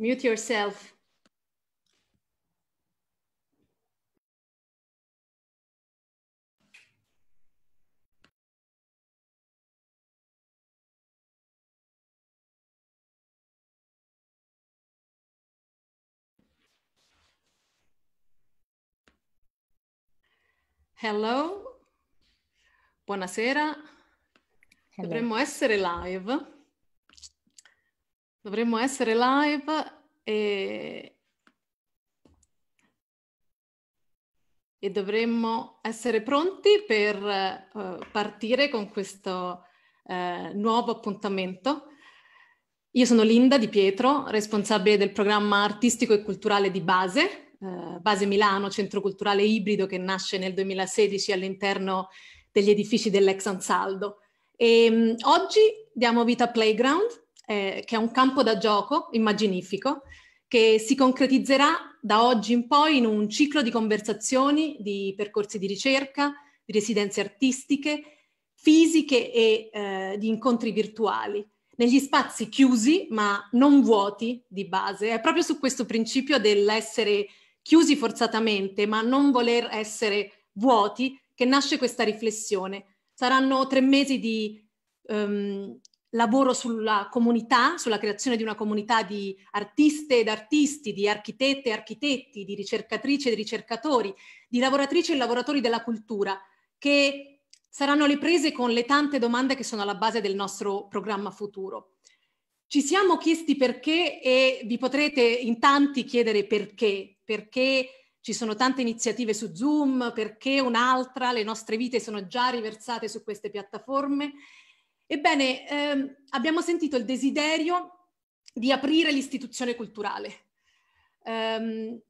Mute yourself. Hello, buonasera. Hello. Dovremmo essere live. Dovremmo essere live e, e dovremmo essere pronti per uh, partire con questo uh, nuovo appuntamento. Io sono Linda Di Pietro, responsabile del programma artistico e culturale di Base, eh, Base Milano, centro culturale ibrido che nasce nel 2016 all'interno degli edifici dell'ex Ansaldo. E, mh, oggi diamo vita a Playground, eh, che è un campo da gioco immaginifico che si concretizzerà da oggi in poi in un ciclo di conversazioni, di percorsi di ricerca, di residenze artistiche, fisiche e eh, di incontri virtuali negli spazi chiusi ma non vuoti di base. È proprio su questo principio dell'essere chiusi forzatamente, ma non voler essere vuoti, che nasce questa riflessione. Saranno tre mesi di um, lavoro sulla comunità, sulla creazione di una comunità di artiste ed artisti, di architette e architetti, di ricercatrici e ricercatori, di lavoratrici e lavoratori della cultura, che saranno le prese con le tante domande che sono alla base del nostro programma futuro. Ci siamo chiesti perché e vi potrete in tanti chiedere perché, perché ci sono tante iniziative su Zoom, perché un'altra, le nostre vite sono già riversate su queste piattaforme. Ebbene, ehm, abbiamo sentito il desiderio di aprire l'istituzione culturale, ehm,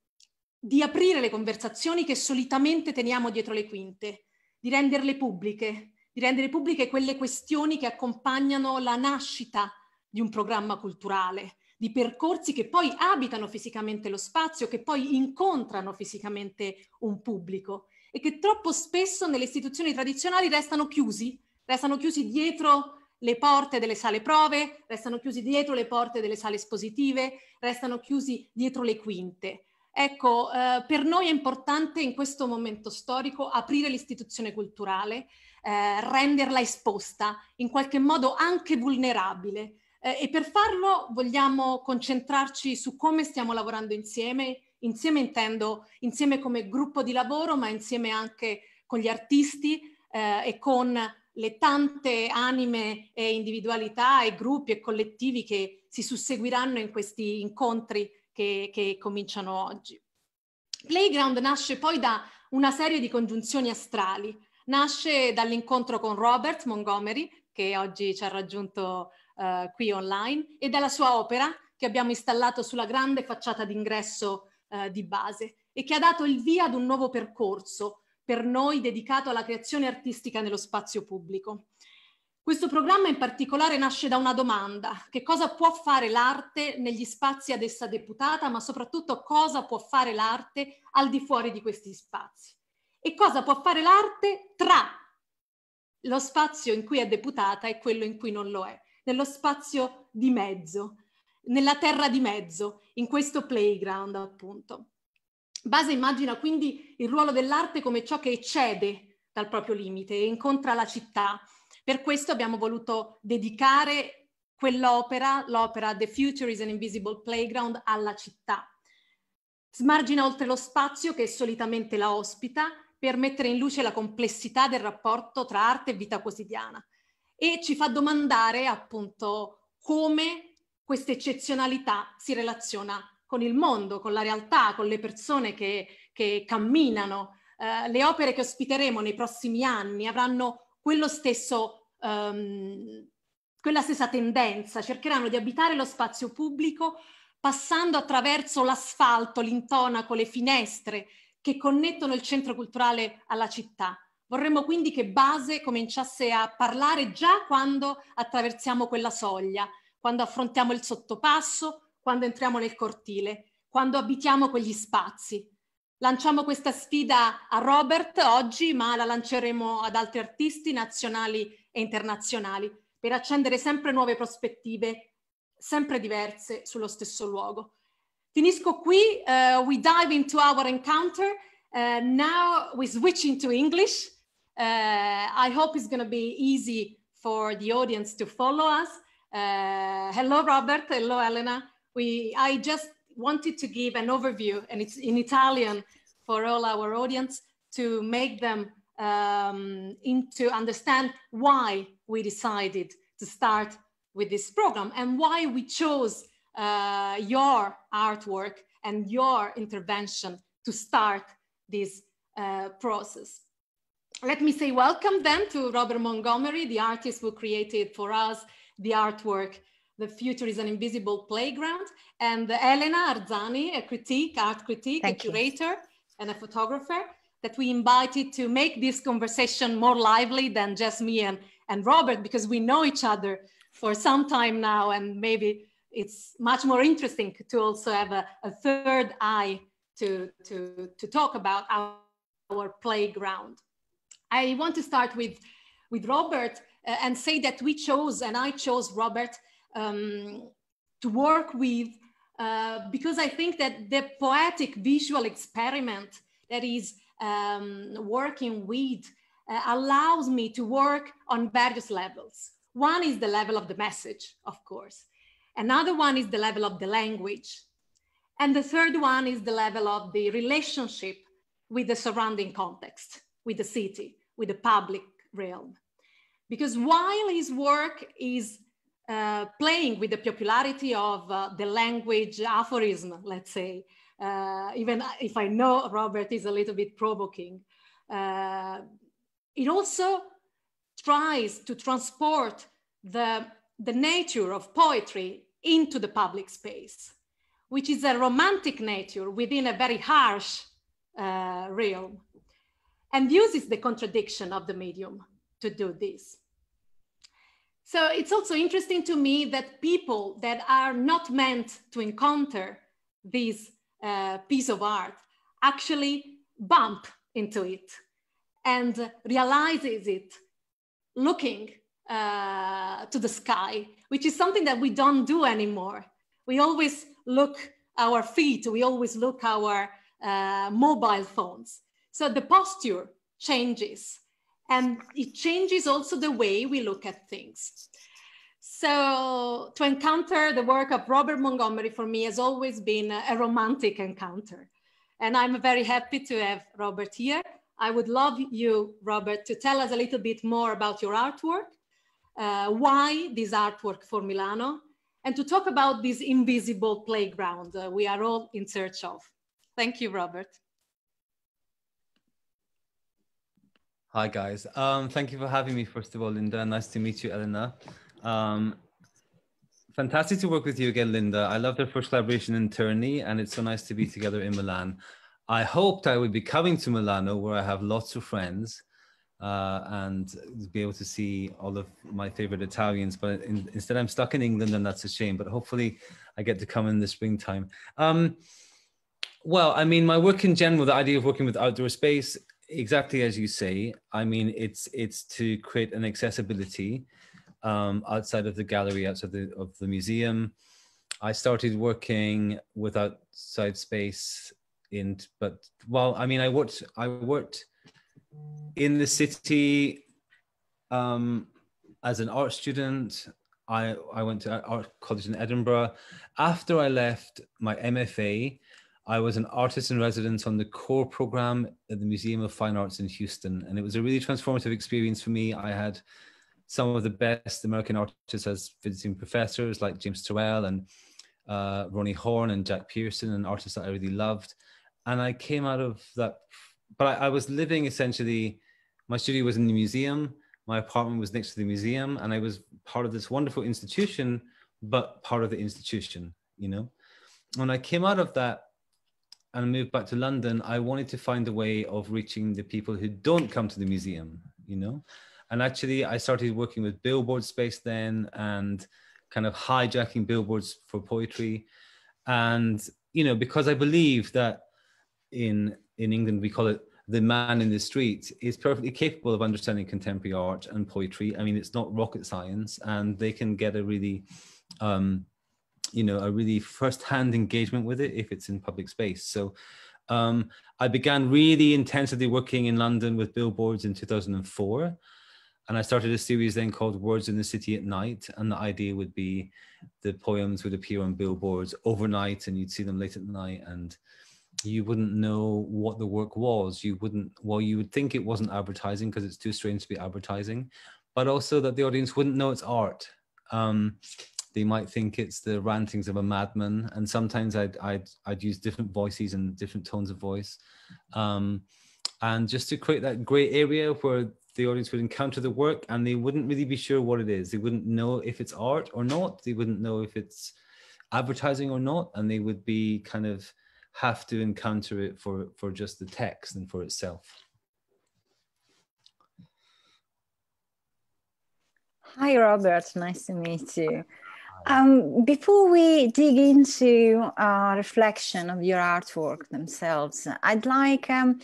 di aprire le conversazioni che solitamente teniamo dietro le quinte, di renderle pubbliche, di rendere pubbliche quelle questioni che accompagnano la nascita di un programma culturale, di percorsi che poi abitano fisicamente lo spazio, che poi incontrano fisicamente un pubblico e che troppo spesso nelle istituzioni tradizionali restano chiusi, restano chiusi dietro le porte delle sale prove, restano chiusi dietro le porte delle sale espositive, restano chiusi dietro le quinte. Ecco, eh, per noi è importante in questo momento storico aprire l'istituzione culturale, eh, renderla esposta, in qualche modo anche vulnerabile, eh, e per farlo vogliamo concentrarci su come stiamo lavorando insieme. Insieme intendo insieme come gruppo di lavoro, ma insieme anche con gli artisti eh, e con le tante anime e individualità e gruppi e collettivi che si susseguiranno in questi incontri che, che cominciano oggi. Playground nasce poi da una serie di congiunzioni astrali. Nasce dall'incontro con Robert Montgomery, che oggi ci ha raggiunto uh, qui online e dalla sua opera che abbiamo installato sulla grande facciata d'ingresso uh, di base e che ha dato il via ad un nuovo percorso per noi dedicato alla creazione artistica nello spazio pubblico. Questo programma in particolare nasce da una domanda, che cosa può fare l'arte negli spazi ad essa deputata, ma soprattutto cosa può fare l'arte al di fuori di questi spazi e cosa può fare l'arte tra lo spazio in cui è deputata e quello in cui non lo è nello spazio di mezzo, nella terra di mezzo, in questo playground appunto. Base immagina quindi il ruolo dell'arte come ciò che eccede dal proprio limite e incontra la città. Per questo abbiamo voluto dedicare quell'opera, l'opera The Future is an Invisible Playground, alla città. Smargina oltre lo spazio che solitamente la ospita per mettere in luce la complessità del rapporto tra arte e vita quotidiana e ci fa domandare appunto come questa eccezionalità si relaziona con il mondo, con la realtà, con le persone che, che camminano. Uh, le opere che ospiteremo nei prossimi anni avranno quello stesso, um, quella stessa tendenza, cercheranno di abitare lo spazio pubblico passando attraverso l'asfalto, l'intonaco, le finestre che connettono il centro culturale alla città Vorremmo quindi che Base cominciasse a parlare già quando attraversiamo quella soglia, quando affrontiamo il sottopasso, quando entriamo nel cortile, quando abitiamo quegli spazi. Lanciamo questa sfida a Robert oggi, ma la lanceremo ad altri artisti nazionali e internazionali per accendere sempre nuove prospettive, sempre diverse sullo stesso luogo. Finisco qui, uh, we dive into our encounter. Uh, now we switch into English. Uh, I hope it's gonna be easy for the audience to follow us. Hello, Robert. Hello, Elena. We, I just wanted to give an overview, and it's in Italian for all our audience to make them um, into understand why we decided to start with this program and why we chose uh, your artwork and your intervention to start this uh, process. Let me say welcome then to Robert Montgomery, the artist who created for us the artwork The Future is an Invisible Playground, and Elena Arzani, a critique, art critique, Thank a curator you. and a photographer that we invited to make this conversation more lively than just me and, and Robert, because we know each other for some time now, and maybe it's much more interesting to also have a, a third eye to, to, to talk about our, our playground. I want to start with, with Robert uh, and say that we chose, and I chose Robert um, to work with uh, because I think that the poetic visual experiment that is um, working with uh, allows me to work on various levels. One is the level of the message, of course. Another one is the level of the language. And the third one is the level of the relationship with the surrounding context, with the city, with the public realm. Because while his work is uh, playing with the popularity of uh, the language aphorism, let's say, uh, even if I know Robert is a little bit provoking, uh, it also tries to transport the, the nature of poetry into the public space, which is a romantic nature within a very harsh uh, realm, and uses the contradiction of the medium to do this. So it's also interesting to me that people that are not meant to encounter this uh, piece of art actually bump into it and realizes it looking uh, to the sky, which is something that we don't do anymore. We always look our feet, we always look our uh, mobile phones. So the posture changes and it changes also the way we look at things. So to encounter the work of Robert Montgomery for me has always been a romantic encounter. And I'm very happy to have Robert here. I would love you, Robert, to tell us a little bit more about your artwork, uh, why this artwork for Milano, and to talk about this invisible playground uh, we are all in search of. Thank you, Robert. Hi, guys. Um, thank you for having me, first of all, Linda. Nice to meet you, Elena. Um, fantastic to work with you again, Linda. I loved our first collaboration in Terni, and it's so nice to be together in Milan. I hoped I would be coming to Milano, where I have lots of friends, uh, and be able to see all of my favorite Italians. But in, instead, I'm stuck in England, and that's a shame. But hopefully, I get to come in the springtime. Um, well, I mean, my work in general, the idea of working with outdoor space, exactly as you say. I mean, it's it's to create an accessibility um, outside of the gallery, outside the, of the museum. I started working with outside space in but well i mean i worked i worked in the city um as an art student i i went to art college in edinburgh after i left my mfa i was an artist in residence on the core program at the museum of fine arts in houston and it was a really transformative experience for me i had some of the best american artists as visiting professors like james turrell and uh, Roni Horn and Jack Pierson and artists that I really loved and I came out of that. But I, I, was living essentially. My studio was in the museum. My apartment was next to the museum, and I was part of this wonderful institution, but part of the institution. You know, when I came out of that and moved back to London, I wanted to find a way of reaching the people who don't come to the museum. You know, and actually, I started working with billboard space then, and kind of hijacking billboards for poetry, and you know, because I believe that in in England we call it the man in the street is perfectly capable of understanding contemporary art and poetry. I mean, it's not rocket science, and they can get a really um, you know, a really first-hand engagement with it if it's in public space. So um, I began really intensively working in London with billboards in 2004. And I started a series then called Words in the City at Night. And the idea would be the poems would appear on billboards overnight and you'd see them late at night. And you wouldn't know what the work was. You wouldn't, well, you would think it wasn't advertising because it's too strange to be advertising, but also that the audience wouldn't know it's art. Um, they might think it's the rantings of a madman, and sometimes I'd I'd, I'd use different voices and different tones of voice, um, and just to create that grey area where the audience would encounter the work and they wouldn't really be sure what it is. They wouldn't know if it's art or not. They wouldn't know if it's advertising or not, and they would be kind of have to encounter it for for just the text and for itself. Hi, Robert. Nice to meet you. Um, before we dig into a reflection of your artwork themselves, I'd like um,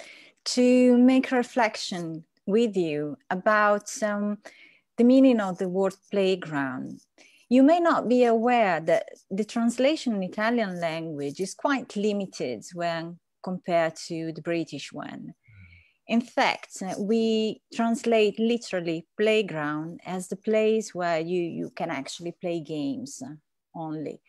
to make a reflection with you about um, the meaning of the word playground. You may not be aware that the translation in Italian language is quite limited when compared to the British one. In fact, we translate literally playground as the place where you, you can actually play games only.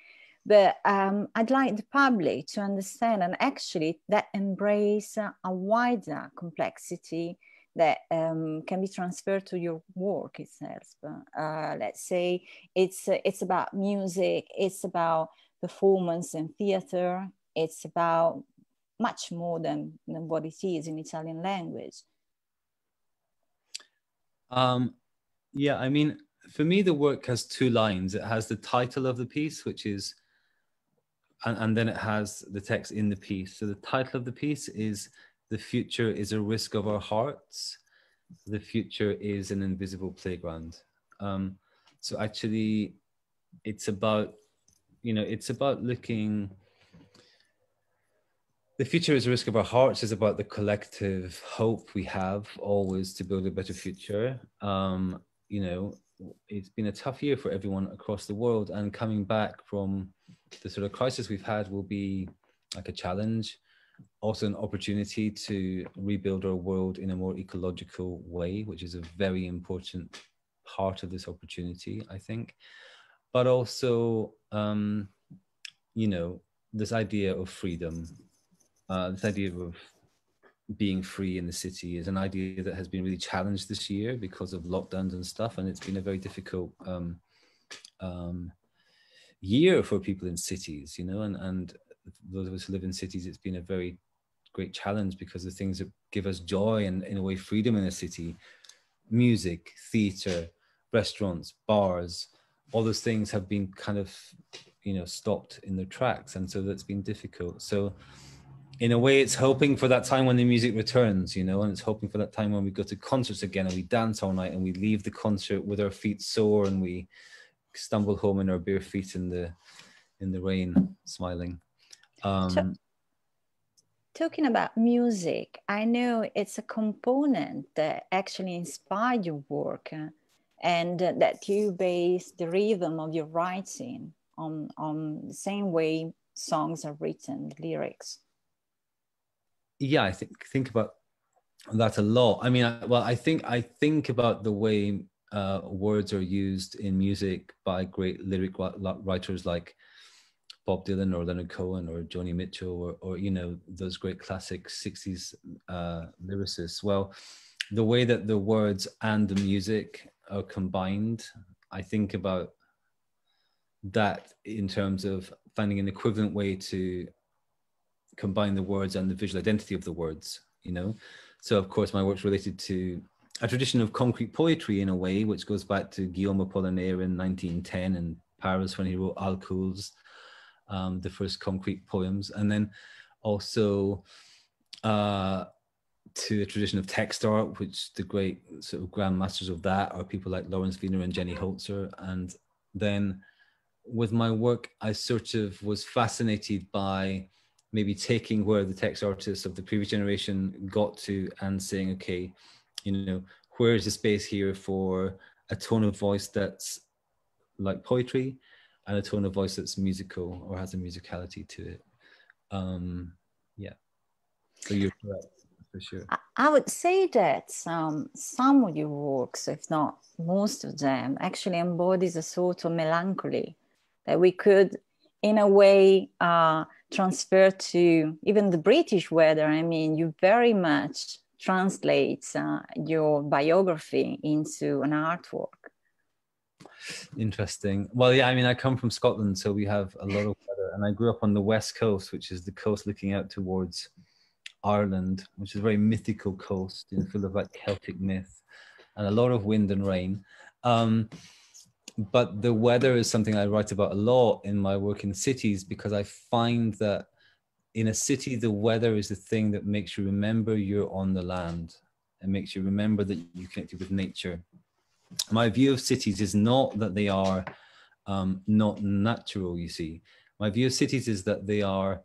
But um, I'd like the public to understand and actually that embrace a wider complexity that um, can be transferred to your work itself. Uh, let's say it's, it's about music, it's about performance and theater, it's about much more than, than what it is in Italian language. Um, yeah, I mean, for me, the work has two lines. It has the title of the piece, which is, and, and then it has the text in the piece. So the title of the piece is The Future is a Risk of Our Hearts. The Future is an Invisible Playground. Um, so actually, it's about, you know, it's about looking the future is a risk of our hearts is about the collective hope we have always to build a better future. Um, you know it's been a tough year for everyone across the world and coming back from the sort of crisis we've had will be like a challenge also an opportunity to rebuild our world in a more ecological way which is a very important part of this opportunity i think. But also um, you know this idea of freedom uh, this idea of being free in the city is an idea that has been really challenged this year because of lockdowns and stuff, and it's been a very difficult um, um, year for people in cities, you know, and and those of us who live in cities, it's been a very great challenge because the things that give us joy and in a way freedom in a city, music, theatre, restaurants, bars, all those things have been kind of you know stopped in their tracks, and so that's been difficult. So in a way it's hoping for that time when the music returns you know and it's hoping for that time when we go to concerts again and we dance all night and we leave the concert with our feet sore and we stumble home in our bare feet in the in the rain smiling. Um so, talking about music i know it's a component that actually inspired your work uh, and uh, that you base the rhythm of your writing on on the same way songs are written lyrics yeah, I think think about that a lot. I mean, I, well, I think I think about the way uh, words are used in music by great lyric writers like Bob Dylan or Leonard Cohen or Joni Mitchell or, or you know those great classic '60s uh, lyricists. Well, the way that the words and the music are combined, I think about that in terms of finding an equivalent way to combine the words and the visual identity of the words, you know? So, of course, my work's related to a tradition of concrete poetry in a way, which goes back to Guillaume Apollinaire in 1910 in Paris when he wrote Alcools, um, the first concrete poems. And then also uh, to a tradition of text art, which the great sort of grandmasters of that are people like Lawrence Weiner and Jenny Holzer. And then with my work, I sort of was fascinated by maybe taking where the text artists of the previous generation got to and saying, okay, you know, where is the space here for a tone of voice that's like poetry, and a tone of voice that's musical or has a musicality to it. Um, yeah. So you're correct for sure. I would say that um, some of your works, if not most of them, actually embodies a sort of melancholy that we could, in a way, uh, transfer to even the British weather. I mean, you very much translate uh, your biography into an artwork. Interesting. Well, yeah, I mean, I come from Scotland, so we have a lot of weather, and I grew up on the west coast, which is the coast looking out towards Ireland, which is a very mythical coast, you know, full of like Celtic myth, and a lot of wind and rain. Um, but the weather is something I write about a lot in my work in cities because I find that in a city, the weather is the thing that makes you remember you're on the land and makes you remember that you're connected with nature. My view of cities is not that they are um, not natural, you see. My view of cities is that they are,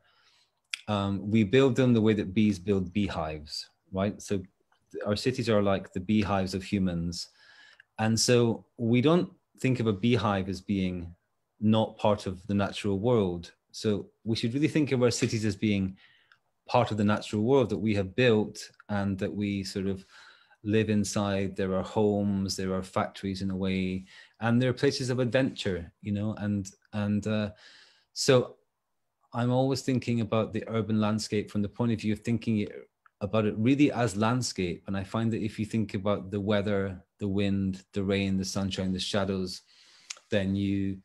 um, we build them the way that bees build beehives, right? So our cities are like the beehives of humans. And so we don't think of a beehive as being not part of the natural world. So we should really think of our cities as being part of the natural world that we have built and that we sort of live inside. There are homes, there are factories in a way, and there are places of adventure, you know, and and uh, so I'm always thinking about the urban landscape from the point of view of thinking about it really as landscape. And I find that if you think about the weather, the wind, the rain, the sunshine, the shadows, then you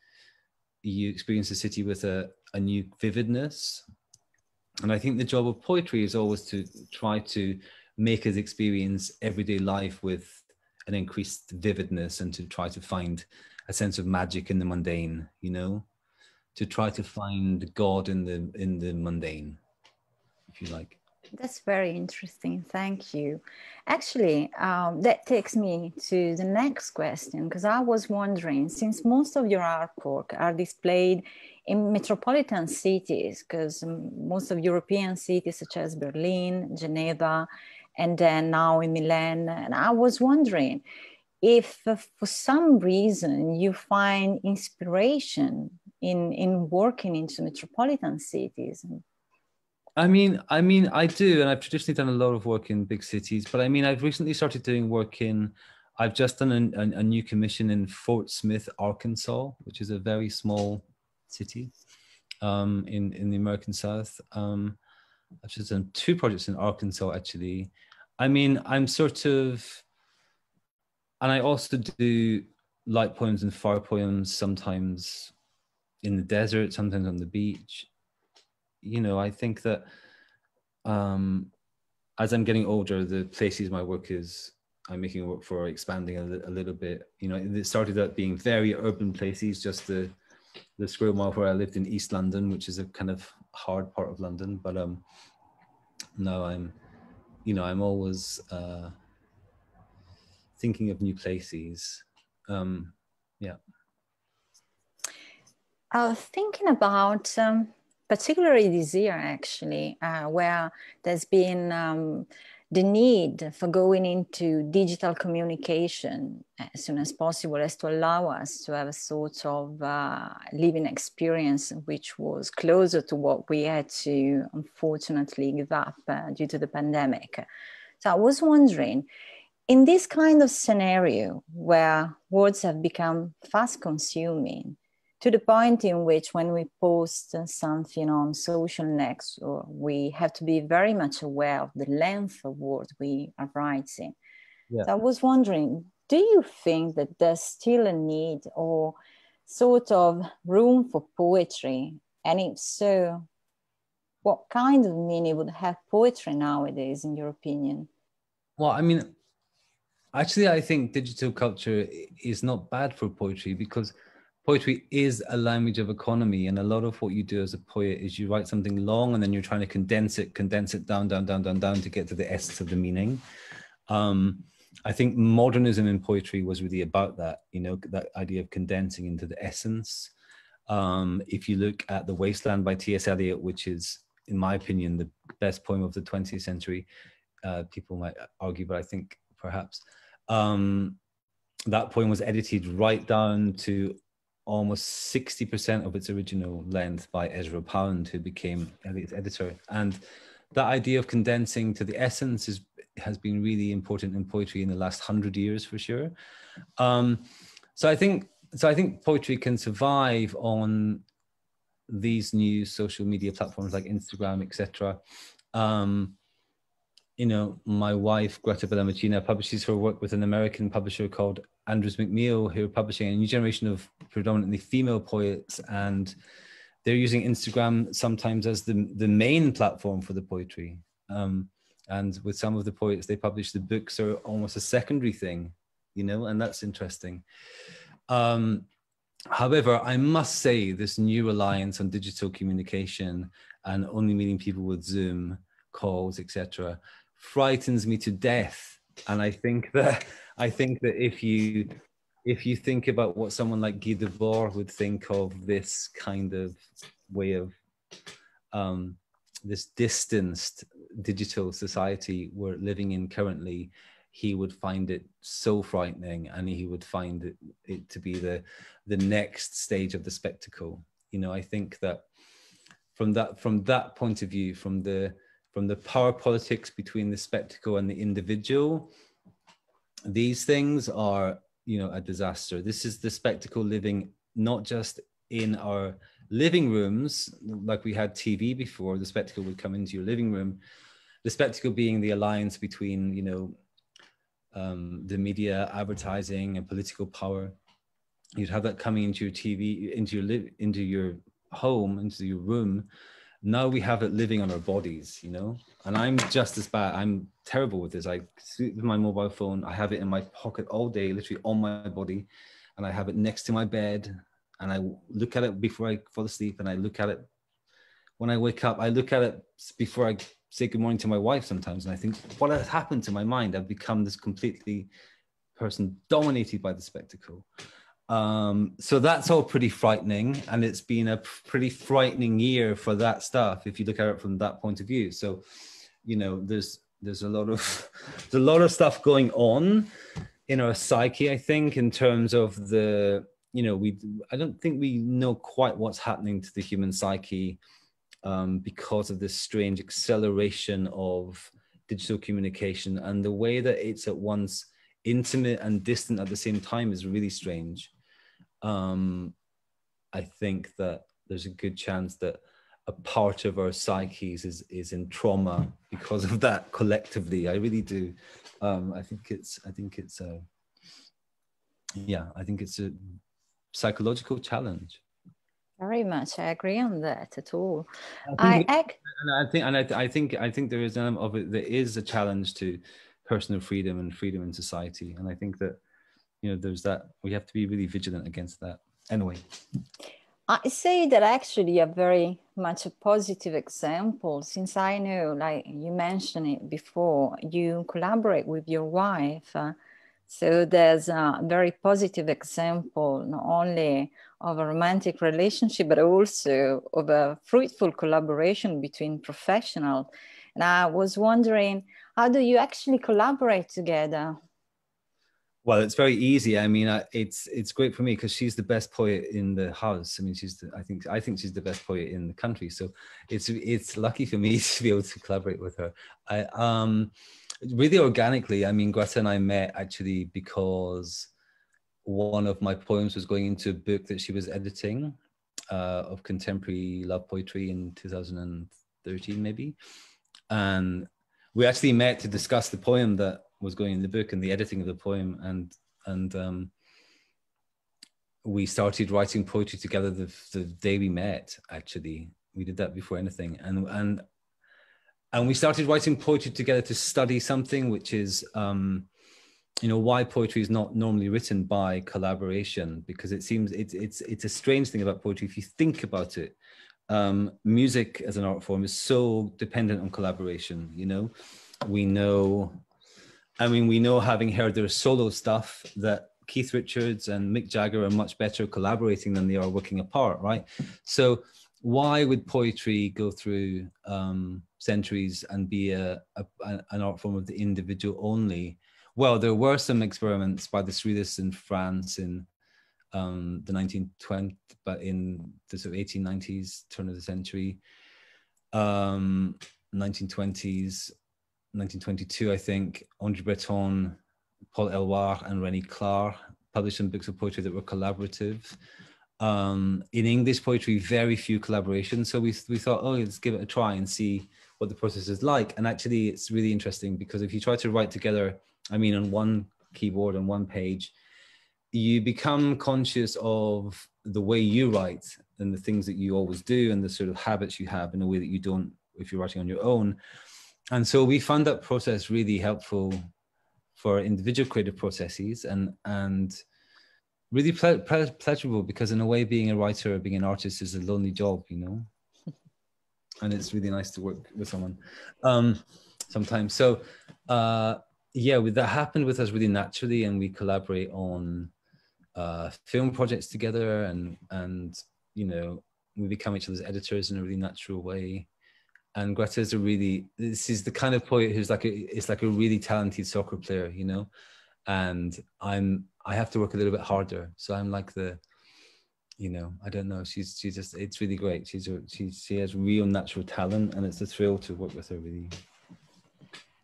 you experience the city with a, a new vividness. And I think the job of poetry is always to try to make us experience everyday life with an increased vividness and to try to find a sense of magic in the mundane, you know, to try to find God in the in the mundane, if you like. That's very interesting. Thank you. Actually, um, that takes me to the next question because I was wondering since most of your artwork are displayed in metropolitan cities, because most of European cities such as Berlin, Geneva, and then now in Milan, and I was wondering if uh, for some reason you find inspiration in, in working into metropolitan cities I mean, I mean, I do, and I've traditionally done a lot of work in big cities. But I mean, I've recently started doing work in. I've just done a, a, a new commission in Fort Smith, Arkansas, which is a very small city um, in in the American South. Um, I've just done two projects in Arkansas, actually. I mean, I'm sort of, and I also do light poems and fire poems sometimes in the desert, sometimes on the beach you know, I think that um, as I'm getting older, the places my work is, I'm making work for expanding a, li- a little bit. You know, it started out being very urban places, just the the square mile where I lived in East London, which is a kind of hard part of London. But um, now I'm, you know, I'm always uh, thinking of new places. Um, yeah. I was thinking about um, particularly this year actually, uh, where there's been um, the need for going into digital communication as soon as possible as to allow us to have a sort of uh, living experience which was closer to what we had to unfortunately give up uh, due to the pandemic. So I was wondering, in this kind of scenario where words have become fast consuming, to the point in which when we post something on social next we have to be very much aware of the length of what we are writing. Yeah. so i was wondering do you think that there's still a need or sort of room for poetry? And if so what kind of meaning would have poetry nowadays in your opinion? Well i mean actually i think digital culture is not bad for poetry because poetry is a language of economy and a lot of what you do as a poet is you write something long and then you're trying to condense it condense it down down down down down to get to the essence of the meaning. Um, i think modernism in poetry was really about that you know that idea of condensing into the essence. Um, if you look at the wasteland by ts eliot which is in my opinion the best poem of the 20th century uh, people might argue but i think perhaps um, that poem was edited right down to almost 60% of its original length by Ezra Pound, who became its editor. And that idea of condensing to the essence is, has been really important in poetry in the last hundred years for sure. Um, so I think so I think poetry can survive on these new social media platforms like Instagram, etc. Um, you know, my wife, Greta Bellamacina, publishes her work with an American publisher called Andrews McMeel, who are publishing a new generation of predominantly female poets. And they're using Instagram sometimes as the, the main platform for the poetry. Um, and with some of the poets they publish, the books are almost a secondary thing, you know, and that's interesting. Um, however, I must say this new reliance on digital communication and only meeting people with Zoom calls, etc., frightens me to death. And I think that I think that if you if you think about what someone like Guy Debord would think of this kind of way of um, this distanced digital society we're living in currently, he would find it so frightening and he would find it, it to be the the next stage of the spectacle you know i think that from that from that point of view from the from the power politics between the spectacle and the individual these things are you know a disaster this is the spectacle living not just in our living rooms like we had tv before the spectacle would come into your living room the spectacle being the alliance between you know um, the media, advertising, and political power. You'd have that coming into your TV, into your live, into your home, into your room. Now we have it living on our bodies, you know. And I'm just as bad. I'm terrible with this. I sleep with my mobile phone. I have it in my pocket all day, literally on my body, and I have it next to my bed. And I look at it before I fall asleep, and I look at it when I wake up. I look at it before I say good morning to my wife sometimes and I think, what has happened to my mind? I've become this completely person dominated by the spectacle. Um, so that's all pretty frightening. And it's been a pretty frightening year for that stuff, if you look at it from that point of view. So, you know, there's there's a lot of there's a lot of stuff going on in our psyche, I think, in terms of the, you know, we I don't think we know quite what's happening to the human psyche um, because of this strange acceleration of digital communication and the way that it's at once intimate and distant at the same time is really strange. Um, I think that there's a good chance that a part of our psyches is is in trauma because of that collectively. I really do. Um, I think it's I think it's a yeah, I think it's a psychological challenge. Very much, I agree on that at all. I, think, I, and I think, and I, I, think, I think there is an of it. There is a challenge to personal freedom and freedom in society, and I think that you know there's that. We have to be really vigilant against that. Anyway, I say that actually a very much a positive example, since I know, like you mentioned it before, you collaborate with your wife. Uh, so there's a very positive example, not only of a romantic relationship, but also of a fruitful collaboration between professionals. And I was wondering, how do you actually collaborate together? Well, it's very easy. I mean, it's it's great for me because she's the best poet in the house. I mean, she's the, I think I think she's the best poet in the country. So it's it's lucky for me to be able to collaborate with her. I um really organically. I mean, Greta and I met actually because one of my poems was going into a book that she was editing uh, of contemporary love poetry in 2013, maybe. And we actually met to discuss the poem that was going in the book and the editing of the poem. And and um, we started writing poetry together the, the day we met. Actually, we did that before anything. And and and we started writing poetry together to study something which is um, you know why poetry is not normally written by collaboration because it seems it's it's it's a strange thing about poetry if you think about it um, music as an art form is so dependent on collaboration you know we know i mean we know having heard their solo stuff that keith richards and mick jagger are much better collaborating than they are working apart right? So why would poetry go through um, centuries and be a, a, an art form of the individual only? Well, there were some experiments by the Surrealists in France in um, the 1920s, but in the sort of 1890s, turn of the century, um, 1920s, 1922, I think, André Breton, Paul Eluard, and René Clair published some books of poetry that were collaborative. Um, in English poetry, very few collaborations. So we, we thought, oh, let's give it a try and see what the process is like. And actually, it's really interesting because if you try to write together, I mean, on one keyboard on one page, you become conscious of the way you write and the things that you always do and the sort of habits you have in a way that you don't if you're writing on your own. And so we found that process really helpful for individual creative processes and and really ple- ple- pleasurable because in a way being a writer or being an artist is a lonely job you know? And it's really nice to work with someone um sometimes. So uh yeah that happened with us really naturally and we collaborate on uh film projects together and and you know we become each other's editors in a really natural way and Greta is a really this is the kind of poet who's like a it's like a really talented soccer player, you know, and I'm I have to work a little bit harder, so I'm like the, you know, I don't know. She's she's just it's really great. She's a, she she has real natural talent, and it's a thrill to work with her. Really.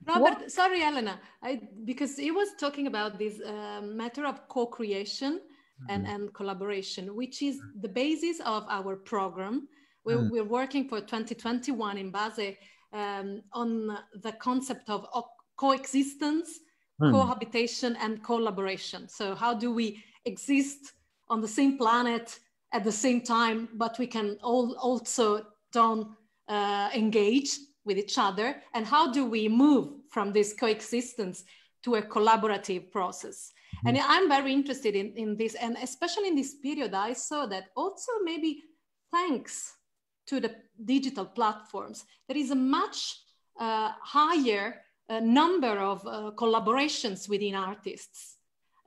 Robert, what? sorry, Elena, I, because he was talking about this uh, matter of co-creation and, and collaboration, which is the basis of our program we're, mm. we're working for 2021 in Base um, on the concept of coexistence, mm. cohabitation, and collaboration. So, how do we exist on the same planet at the same time, but we can all also don't uh, engage with each other? And how do we move from this coexistence to a collaborative process? Mm. And I'm very interested in, in this, and especially in this period, I saw that also maybe thanks to the digital platforms, there is a much uh, higher uh, number of uh, collaborations within artists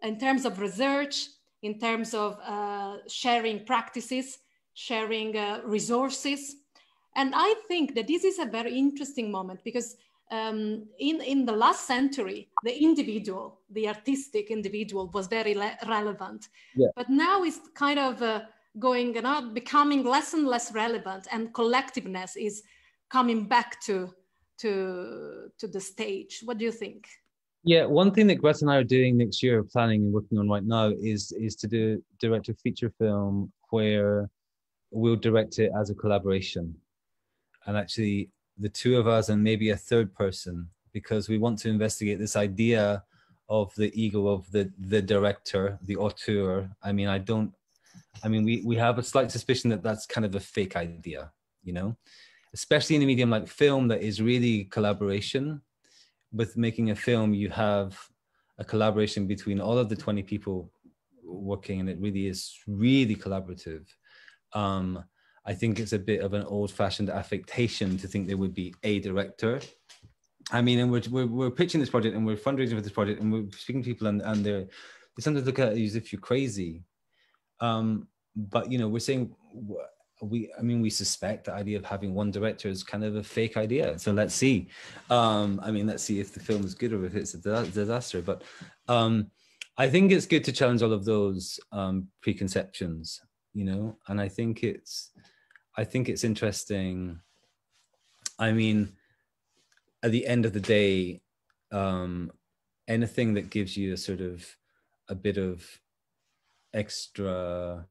in terms of research, in terms of uh, sharing practices, sharing uh, resources. And I think that this is a very interesting moment because um, in, in the last century, the individual, the artistic individual was very relevant. Yeah. But now it's kind of uh, going you know becoming less and less relevant and collectiveness is coming back to to to the stage. What do you think? Yeah one thing that Greta and i are doing next year planning and working on right now is is to do direct a feature film where we'll direct it as a collaboration. And actually the two of us and maybe a third person because we want to investigate this idea of the ego of the the director the auteur. I mean i don't I mean, we we have a slight suspicion that that's kind of a fake idea, you know, especially in a medium like film that is really collaboration. With making a film, you have a collaboration between all of the 20 people working, and it really is really collaborative. Um, I think it's a bit of an old-fashioned affectation to think there would be a director. I mean, and we're, we're, we're pitching this project and we're fundraising for this project and we're speaking to people and, and they're, they sometimes look at you as if you're crazy um, but you know, we're saying we i mean we suspect the idea of having one director is kind of a fake idea. So let's see. Um i mean let's see if the film is good or if it's a disaster. But um i think it's good to challenge all of those um preconceptions you know? And i think it's i think it's interesting. I mean at the end of the day um anything that gives you a sort of a bit of extra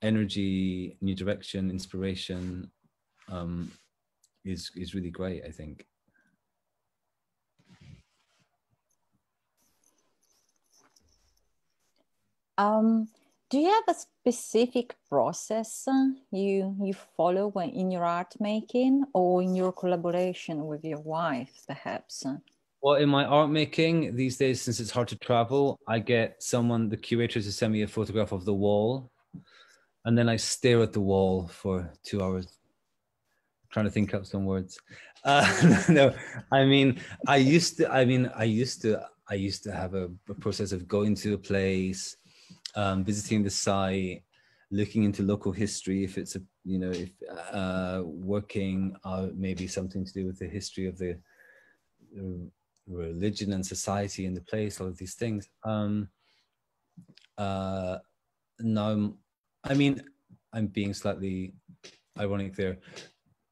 energy, new direction, inspiration um, is is really great. I think. Um, do you have a specific process you you follow when in your art making or in your collaboration with your wife, perhaps? Well, in my art making these days, since it's hard to travel, I get someone, the curator, to send me a photograph of the wall, and then I stare at the wall for two hours, trying to think up some words. Uh, no, I mean, I used to. I mean, I used to. I used to have a, a process of going to a place, um, visiting the site, looking into local history. If it's a, you know, if uh, working, uh, maybe something to do with the history of the religion and society in the place, all of these things. Um, uh, no, I mean, I'm being slightly ironic there.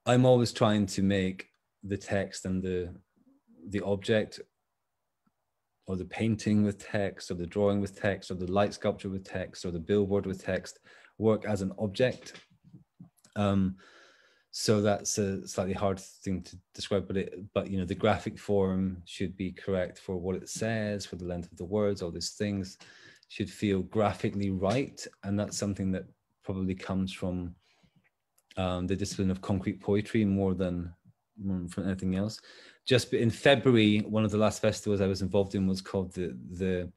I'm always trying to make the text and the the object or the painting with text or the drawing with text or the light sculpture with text or the billboard with text work as an object um, so that's a slightly hard thing to describe but it but you know the graphic form should be correct for what it says for the length of the words all these things should feel graphically right. And that's something that probably comes from um, the discipline of concrete poetry more than from anything else. Just in February, one of the last festivals I was involved in was called the the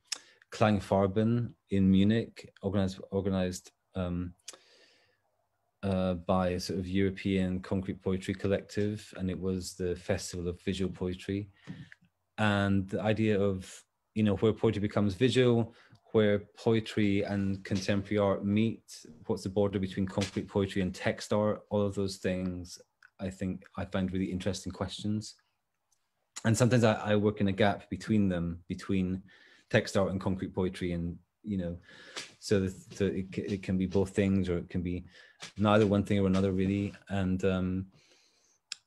Klangfarben in Munich, organized organized um, uh, by a sort of European concrete poetry collective, and it was the festival of visual poetry, and the idea of you know where poetry becomes visual, where poetry and contemporary art meet, what's the border between concrete poetry and text art, all of those things. I think I find really interesting questions and sometimes I, I, work in a gap between them, between text art and concrete poetry, and you know, so, that, so it, it can be both things, or it can be neither one thing or another, really. And um,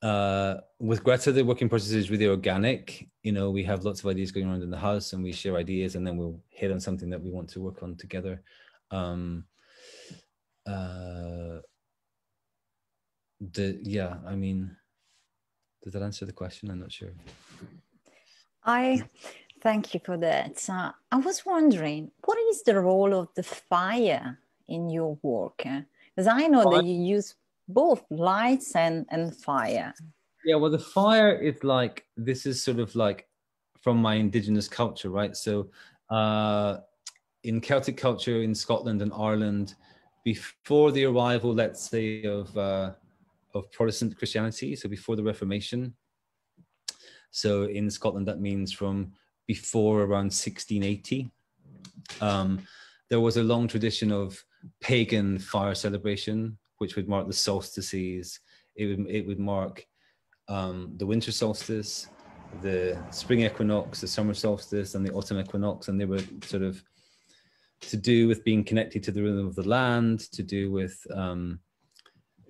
uh, with Greta, the working process is really organic. You know, we have lots of ideas going around in the house, and we share ideas, and then we'll hit on something that we want to work on together. Um, uh, the yeah, I mean does that answer the question? I'm not sure. I thank you for that. Uh, I was wondering, what is the role of the fire in your work? Because I know that you use both lights and, and fire. Yeah, well, the fire is like, this is sort of like from my indigenous culture, right? So uh, in Celtic culture in Scotland and Ireland, before the arrival, let's say, of uh, of Protestant Christianity, so before the Reformation. So in Scotland, that means from before around 1680. Um, there was a long tradition of pagan fire celebration, which would mark the solstices. It would, it would mark um, the winter solstice, the spring equinox, the summer solstice, and the autumn equinox. And they were sort of to do with being connected to the rhythm of the land, to do with um,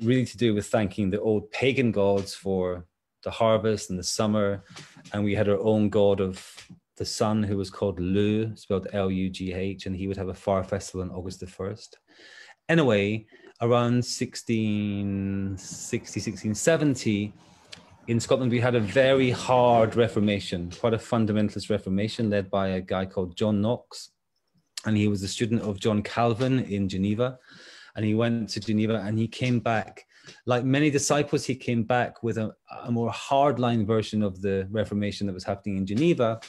really to do with thanking the old pagan gods for the harvest and the summer. And we had our own god of the sun who was called Lu, spelled L U G H, and he would have a fire festival on August the 1st. Anyway, around 1660, 1670, in Scotland, we had a very hard Reformation, quite a fundamentalist Reformation led by a guy called John Knox. And he was a student of John Calvin in Geneva and he went to Geneva and he came back. Like many disciples, he came back with a, a more hardline version of the Reformation that was happening in Geneva.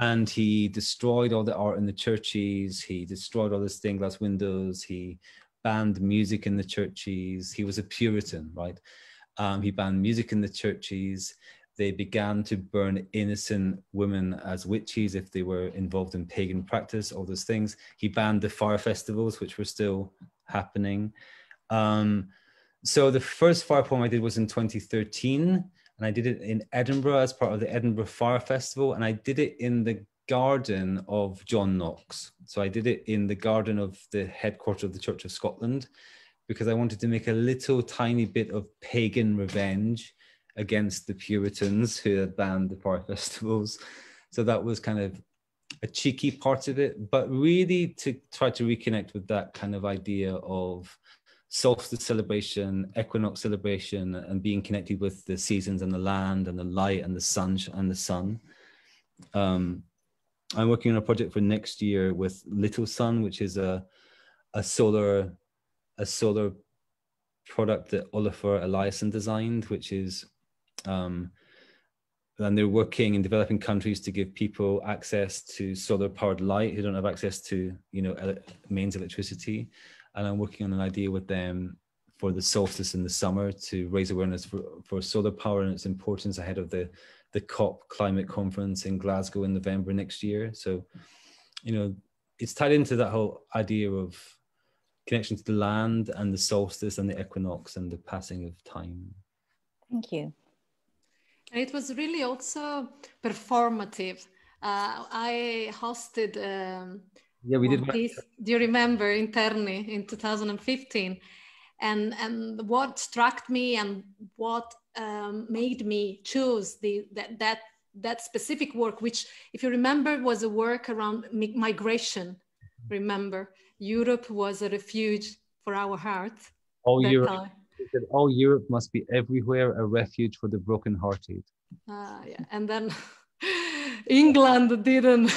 And he destroyed all the art in the churches. He destroyed all the stained glass windows. He banned music in the churches. He was a Puritan, right? Um, he banned music in the churches. They began to burn innocent women as witches if they were involved in pagan practice, all those things. He banned the fire festivals, which were still happening. Um, so the first fire poem I did was in 2013, and I did it in Edinburgh as part of the Edinburgh Fire Festival, and I did it in the garden of John Knox. So I did it in the garden of the headquarters of the Church of Scotland because I wanted to make a little tiny bit of pagan revenge against the Puritans who had banned the fire festivals. So that was kind of a cheeky part of it, but really to try to reconnect with that kind of idea of solstice celebration, equinox celebration, and being connected with the seasons and the land and the light and the sun and the sun. Um, I'm working on a project for next year with Little Sun, which is a a solar a solar product that Olafur Eliasson designed, which is um, and they're working in developing countries to give people access to solar powered light who don't have access to you know ele- mains electricity and i'm working on an idea with them for the solstice in the summer to raise awareness for, for solar power and its importance ahead of the the cop climate conference in glasgow in november next year. So you know it's tied into that whole idea of connection to the land and the solstice and the equinox and the passing of time. Thank you. And it was really also performative. Uh, I hosted um, Yeah, we did. Do you remember in Terni in 2015? And and what struck me and what um, made me choose the that that that specific work, which, if you remember, was a work around migration. Remember, Europe was a refuge for our hearts. All Europe, all Europe must be everywhere a refuge for the brokenhearted. Uh, yeah, and then England didn't.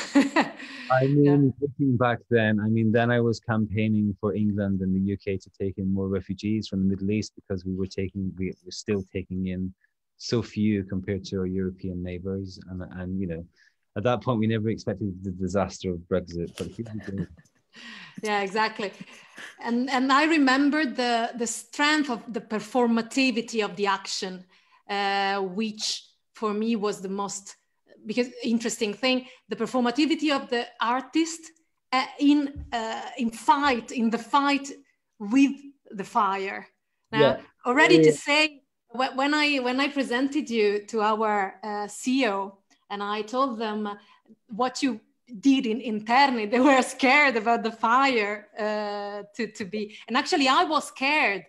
I mean, yeah. looking back then, I mean, then I was campaigning for England and the UK to take in more refugees from the Middle East because we were taking, we were still taking in so few compared to our European neighbours, and and you know, at that point we never expected the disaster of Brexit, but yeah exactly and and i remember the the strength of the performativity of the action uh, which for me was the most because interesting thing the performativity of the artist uh, in uh, in fight in the fight with the fire now yeah. already yeah. to say when I when I presented you to our uh, CEO and I told them what you did in Interni, they were scared about the fire uh, to to be. And actually, I was scared,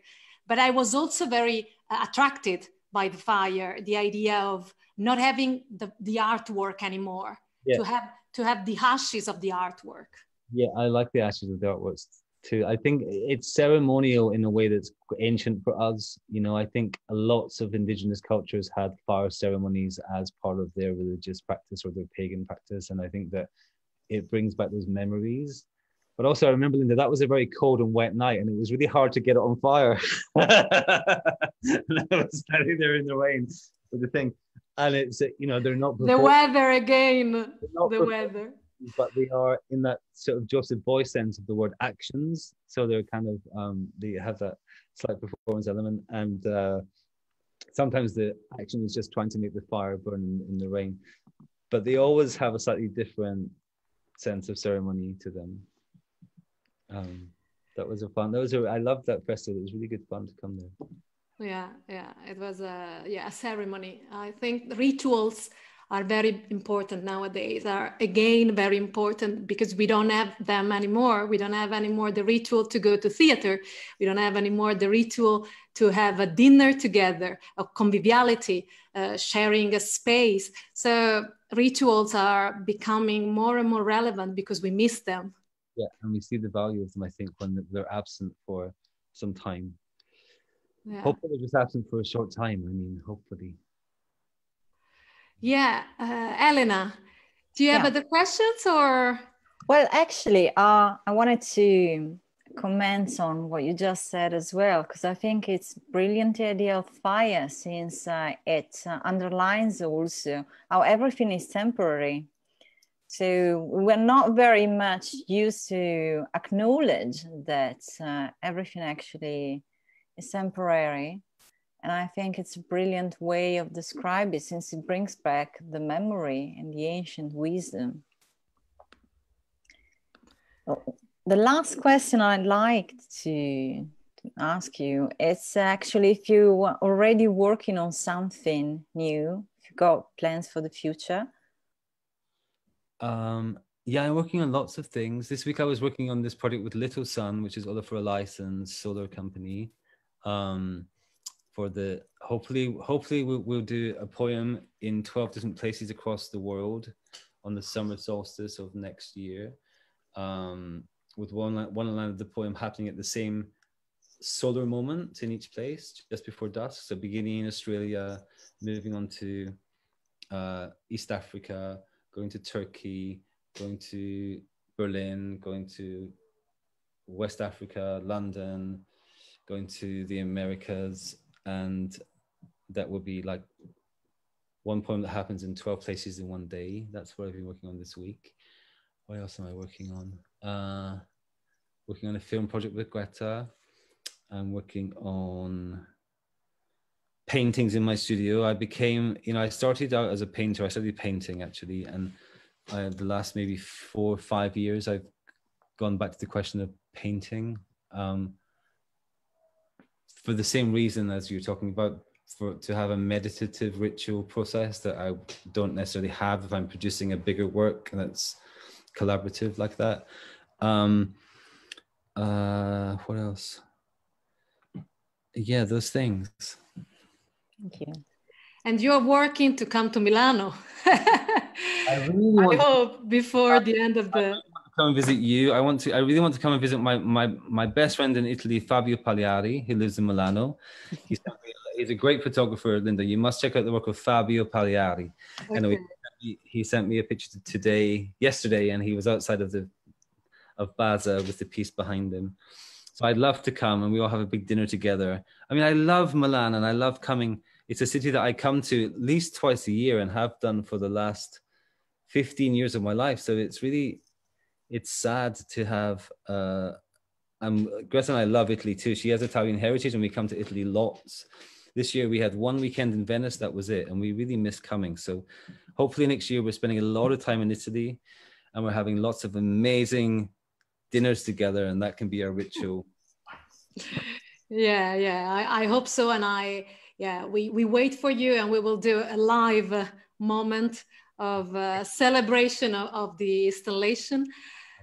but I was also very uh, attracted by the fire. The idea of not having the, the artwork anymore, yeah. to have to have the ashes of the artwork. Yeah, I like the ashes of the artworks too. I think it's ceremonial in a way that's ancient for us. You know, I think lots of indigenous cultures had fire ceremonies as part of their religious practice or their pagan practice. And I think that it brings back those memories. But also, I remember, Linda, that was a very cold and wet night, and it was really hard to get it on fire. and I was standing there in the rain with the thing. And it's, you know, they're not. The weather again. The weather but they are in that sort of Joseph Beuys sense of the word actions. So they're kind of um, they have that slight performance element, and uh, sometimes the action is just trying to make the fire burn in, in the rain, but they always have a slightly different sense of ceremony to them. Um, that was a fun. That was a. I loved that festival. It was really good fun to come there. Yeah, yeah, it was a yeah a ceremony. I think rituals are very important nowadays are again very important because we don't have them anymore. We don't have anymore the ritual to go to theater. We don't have anymore the ritual to have a dinner together a conviviality uh, sharing a space. So rituals are becoming more and more relevant because we miss them. Yeah and we see the value of them i think when they're absent for some time yeah. hopefully just absent for a short time i mean hopefully yeah, uh, Elena, do you have other questions or? Well, actually, uh, I wanted to comment on what you just said as well, because I think it's brilliant idea of fire since uh, it uh, underlines also how everything is temporary. So we're not very much used to acknowledge that uh, everything actually is temporary and I think it's a brilliant way of describing it since it brings back the memory and the ancient wisdom. The last question I'd like to ask you is actually if you are already working on something new, if you got plans for the future. Um, yeah, I'm working on lots of things. This week I was working on this project with Little Sun, which is for a license solar company. Um, for the hopefully hopefully we'll, we'll do a poem in 12 different places across the world on the summer solstice of next year um, with one one line of the poem happening at the same solar moment in each place just before dusk. So beginning in australia moving on to uh, east africa going to turkey going to berlin going to west africa london going to the americas and that would be like one poem that happens in 12 places in one day. That's what I've been working on this week. What else am I working on? Uh, working on a film project with Greta. I'm working on paintings in my studio. I became, you know, I started out as a painter. I studied painting actually, and I, the last maybe four or five years, I've gone back to the question of painting. Um, for the same reason as you're talking about for to have a meditative ritual process that I don't necessarily have if I'm producing a bigger work that's collaborative like that. Um, uh, what else? Yeah, those things. Thank you. And you're working to come to Milano. I really I hope before the end of the. Come and visit you. I want to. I really want to come and visit my my my best friend in Italy, Fabio Pagliari. He lives in Milano. He's he's a great photographer, Linda. You must check out the work of Fabio Pagliari. Okay. Anyway, he, he sent me a picture today, yesterday, and he was outside of the of Base with the piece behind him. So I'd love to come and we all have a big dinner together. I mean, I love Milan and I love coming. It's a city that I come to at least twice a year and have done for the last 15 years of my life. So it's really, it's sad to have, uh, um, Greta and I love Italy too. She has Italian heritage and we come to Italy lots. This year we had one weekend in Venice, that was it. And we really miss coming. So hopefully next year we're spending a lot of time in Italy and we're having lots of amazing dinners together and that can be our ritual yeah yeah I, I, hope so and i yeah we we wait for you and we will do a live uh, moment of uh, celebration of, of, the installation.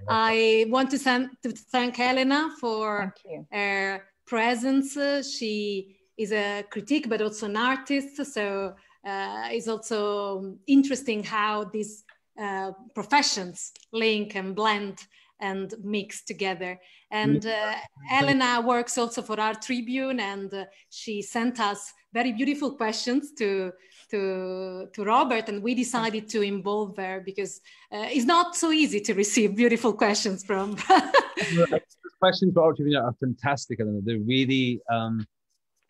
I want to, thank to thank elena for her presence. She is a critic but also an artist. So uh, it's also interesting how these uh, professions link and blend and mix together. And uh, Elena works also for Artribune, and uh, she sent us very beautiful questions to to to Robert, and we decided to involve her because uh, it's not so easy to receive beautiful questions from. questions for Art are fantastic, Elena. They're really. Um,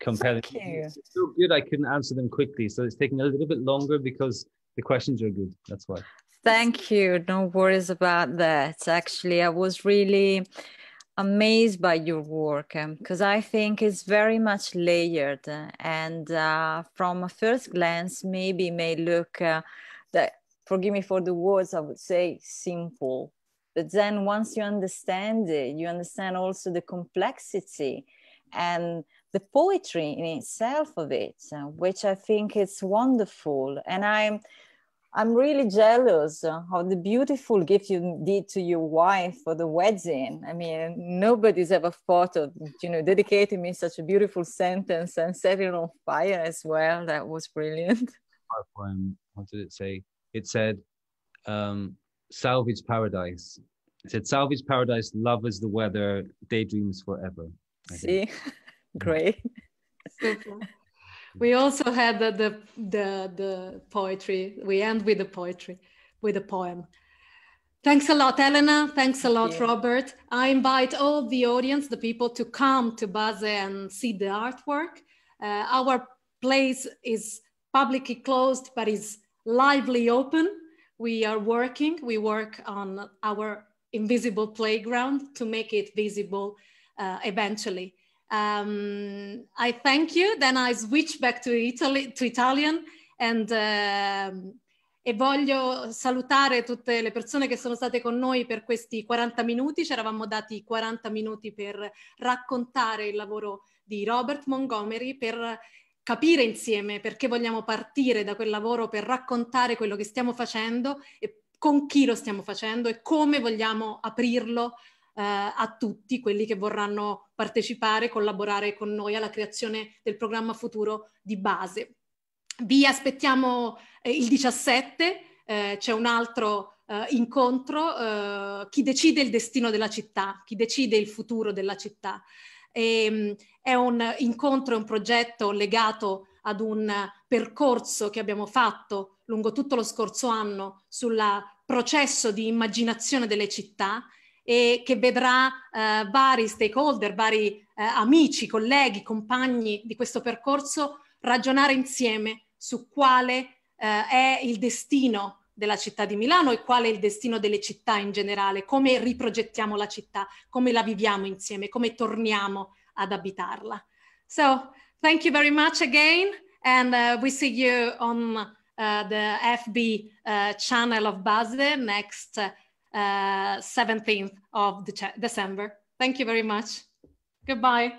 compelling. It's so good I couldn't answer them quickly. So it's taking a little bit longer because the questions are good. That's why. Thank you. No worries about that. Actually, I was really amazed by your work because um, I think it's very much layered and uh, from a first glance maybe may look uh, that forgive me for the words I would say simple. But then once you understand it you understand also the complexity and the poetry in itself of it uh, which I think is wonderful. And I'm I'm really jealous of the beautiful gift you did to your wife for the wedding. I mean, nobody's ever thought of, you know, dedicating me such a beautiful sentence and setting it on fire as well. That was brilliant. Poem, what did it say? It said, um, salvage paradise. It said, salvage paradise, love is the weather, daydreams forever. See, great. We also had the, the, the, the poetry. We end with the poetry, with a poem. Thanks a lot, Elena. Thanks a lot, Robert. I invite all the audience, the people, to come to Base and see the artwork. Uh, our place is publicly closed, but is lively open. We are working. We work on our invisible playground to make it visible uh, eventually. Um, I thank you. Then I switch back to, Italy, to Italian and uh, e voglio salutare tutte le persone che sono state con noi per questi 40 minuti. Ci eravamo dati 40 minuti per raccontare il lavoro di Robert Montgomery, per capire insieme perché vogliamo partire da quel lavoro, per raccontare quello che stiamo facendo e con chi lo stiamo facendo e come vogliamo aprirlo a tutti quelli che vorranno partecipare, collaborare con noi alla creazione del programma futuro di base. Vi aspettiamo eh, il 17, eh, c'è un altro eh, incontro, eh, chi decide il destino della città, chi decide il futuro della città. E, ehm, è un incontro, un progetto legato ad un percorso che abbiamo fatto lungo tutto lo scorso anno sul processo di immaginazione delle città e che vedrà eh, vari stakeholder, vari eh, amici, colleghi, compagni di questo percorso ragionare insieme su quale eh, è il destino della città di Milano e qual è il destino delle città in generale, come riprogettiamo la città, come la viviamo insieme, come torniamo ad abitarla. So, thank you very much again and uh, we see you on uh, the FB uh, channel of Basel next uh, 17th of December. Thank you very much. Goodbye.